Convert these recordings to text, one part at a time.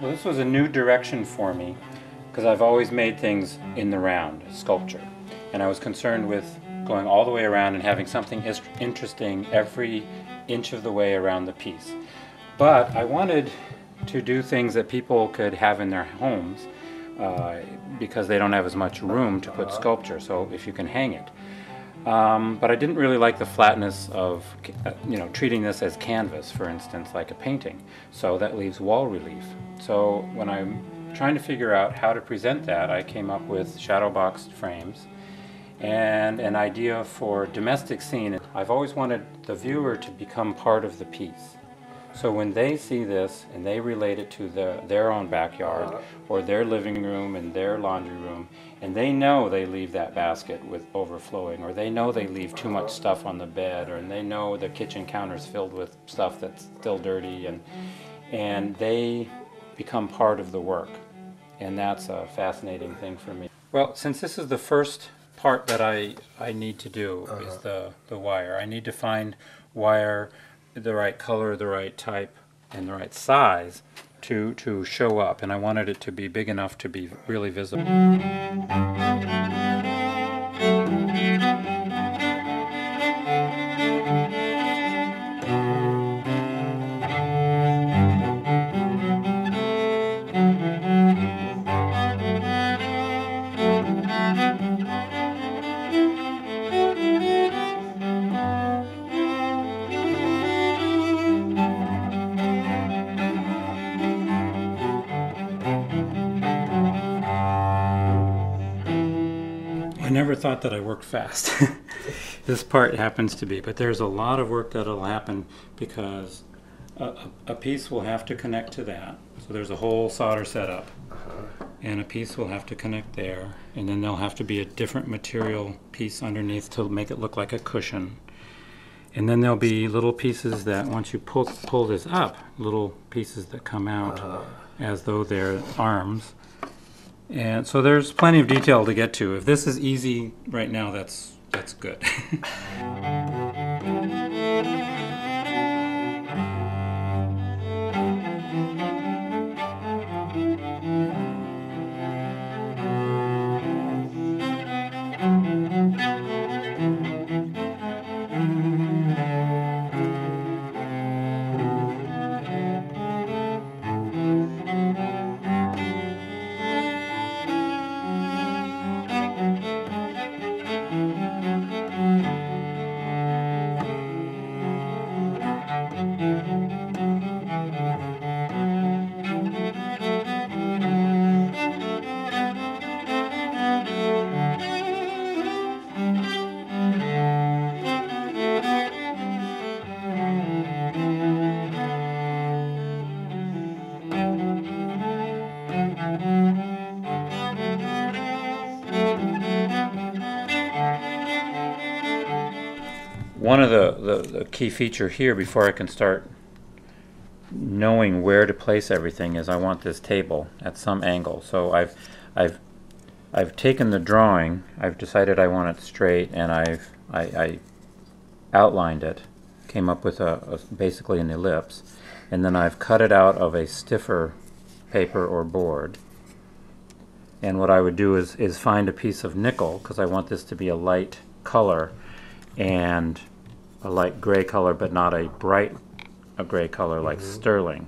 Well, this was a new direction for me because I've always made things in the round, sculpture. And I was concerned with going all the way around and having something interesting every inch of the way around the piece. But I wanted to do things that people could have in their homes uh, because they don't have as much room to put sculpture, so if you can hang it. Um, but I didn't really like the flatness of, uh, you know, treating this as canvas, for instance, like a painting. So that leaves wall relief. So when I'm trying to figure out how to present that, I came up with shadow boxed frames and an idea for domestic scene. I've always wanted the viewer to become part of the piece. So when they see this and they relate it to the, their own backyard uh-huh. or their living room and their laundry room, and they know they leave that basket with overflowing, or they know they leave too much stuff on the bed, or they know the kitchen counter's filled with stuff that's still dirty, and and they become part of the work, and that's a fascinating thing for me. Well, since this is the first part that I I need to do uh-huh. is the the wire. I need to find wire the right color, the right type, and the right size to, to show up. And I wanted it to be big enough to be really visible. Never thought that I worked fast. this part happens to be, but there's a lot of work that'll happen because a, a, piece will have to connect to that. So there's a whole solder setup, uh-huh. and a piece will have to connect there, and then there'll have to be a different material piece underneath to make it look like a cushion. And then there'll be little pieces that once you pull pull this up, little pieces that come out uh-huh. as though they're arms. And so there's plenty of detail to get to. If this is easy right now, that's that's good. one of the, the, the, key feature here before I can start knowing where to place everything is I want this table at some angle. So I've I've I've taken the drawing, I've decided I want it straight and I've I, I outlined it, came up with a, a basically an ellipse, and then I've cut it out of a stiffer paper or board. And what I would do is, is find a piece of nickel, because I want this to be a light color, and a light gray color, but not a bright a gray color like mm -hmm. sterling.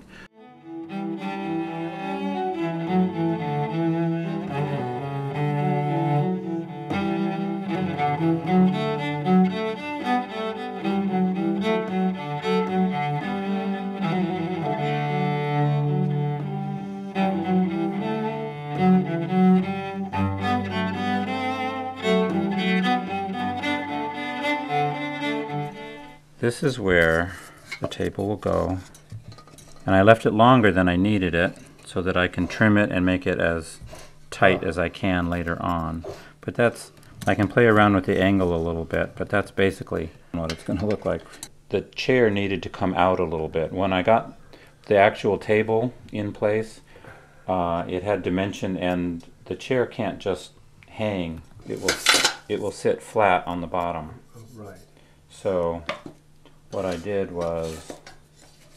This is where the table will go. And I left it longer than I needed it so that I can trim it and make it as tight as I can later on. But that's, I can play around with the angle a little bit, but that's basically what it's going to look like. The chair needed to come out a little bit. When I got the actual table in place, uh, it had dimension and the chair can't just hang. It will it will sit flat on the bottom. Right. So what I did was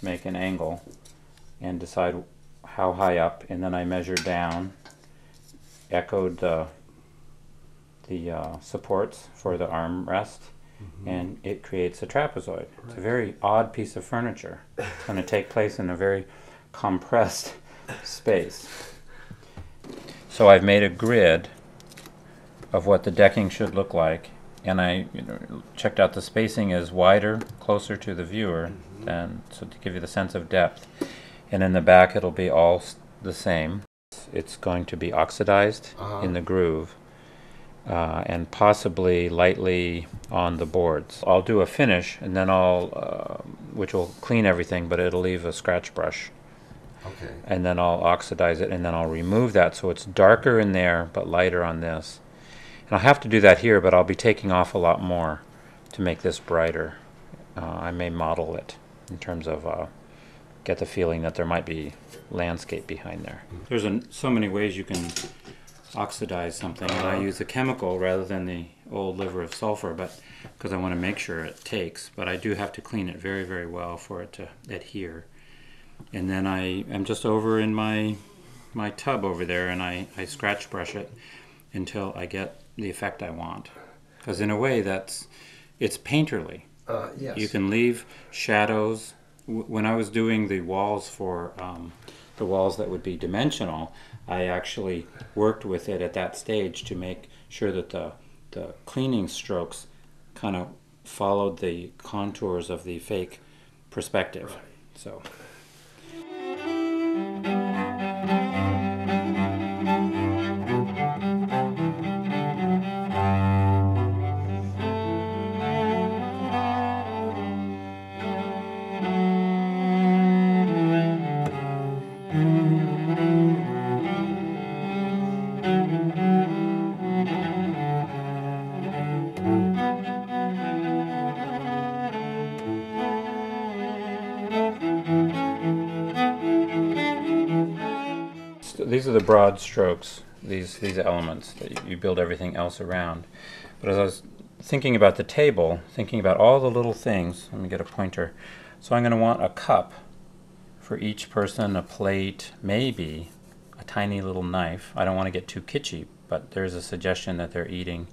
make an angle and decide how high up, and then I measured down, echoed the the uh, supports for the armrest, and it creates a trapezoid. It's a very odd piece of furniture. It's going to take place in a very compressed space. So I've made a grid of what the decking should look like, and I you know, checked out the spacing is wider, closer to the viewer, than so to give you the sense of depth. And in the back, it'll be all the same. It's going to be oxidized Uh-huh. in the groove, uh, and possibly lightly on the boards. I'll do a finish, and then I'll, uh, which will clean everything, but it'll leave a scratch brush Okay. and then I'll oxidize it and then I'll remove that so it's darker in there but lighter on this. And I'll have to do that here, but I'll be taking off a lot more to make this brighter. Uh, I may model it in terms of uh, get the feeling that there might be landscape behind there. There's an, so many ways you can oxidize something, and I use a chemical rather than the old liver of sulfur, but because I want to make sure it takes. But I do have to clean it very, very well for it to adhere and then I am just over in my my tub over there and I, I scratch brush it until I get the effect I want. Because in a way that's it's painterly. Uh, yes. you can leave shadows. When I was doing the walls for um, the walls that would be dimensional I actually worked with it at that stage to make sure that the the cleaning strokes kind of followed the contours of the fake perspective. So So these are the broad strokes, these these elements that you- build everything else around. But as I was thinking about the table, thinking about all the little things, let me get a pointer. So I'm going to want a cup for each person, a plate, maybe a tiny little knife. I don't want to get too kitschy, but there's a suggestion that they're eating.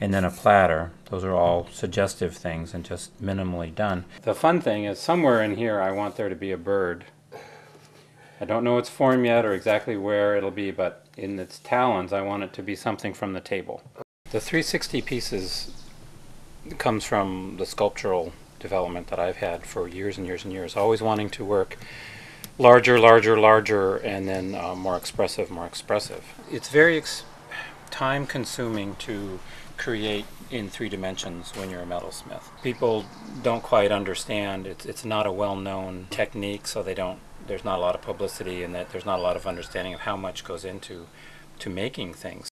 And then a platter. Those are all suggestive things and just minimally done. The fun thing is somewhere in here I want there to be a bird. I don't know its form yet or exactly where it'll be, but in its talons, I want it to be something from the table. The 360 pieces comes from the sculptural development that I've had for years and years and years, always wanting to work larger, larger, larger, and then uh, more expressive, more expressive. It's very ex- time consuming to create in three dimensions when you're a metalsmith. People don't quite understand. It's it's not a well-known technique, so they don't. There's not a lot of publicity, and that there's not a lot of understanding of how much goes into to making things.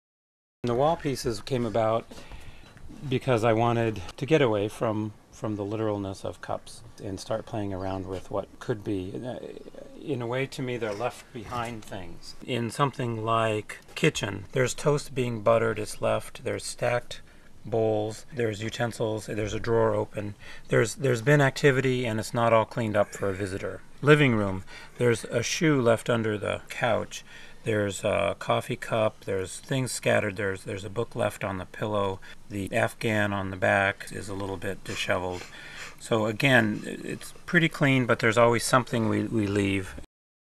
The wall pieces came about because I wanted to get away from from the literalness of cups and start playing around with what could be. Uh, In a way, to me, they're left behind things. In something like kitchen, there's toast being buttered. It's left. There's stacked bowls. There's utensils. There's a drawer open. There's there's been activity, and it's not all cleaned up for a visitor. Living room. There's a shoe left under the couch. There's a coffee cup. There's things scattered. There's there's a book left on the pillow. The afghan on the back is a little bit disheveled. So again, it's pretty clean, but there's always something we, we leave.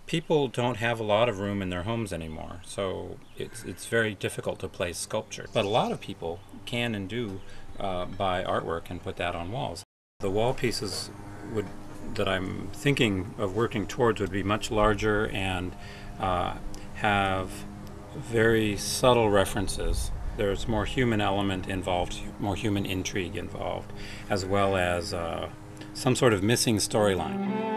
People don't have a lot of room in their homes anymore, so it's it's very difficult to place sculpture. But a lot of people can and do uh, buy artwork and put that on walls. The wall pieces would that I'm thinking of working towards would be much larger and uh, have very subtle references. There's more human element involved, more human intrigue involved, as well as uh, some sort of missing storyline.